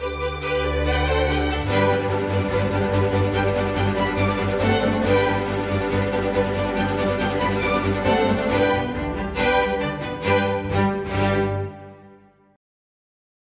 Bye.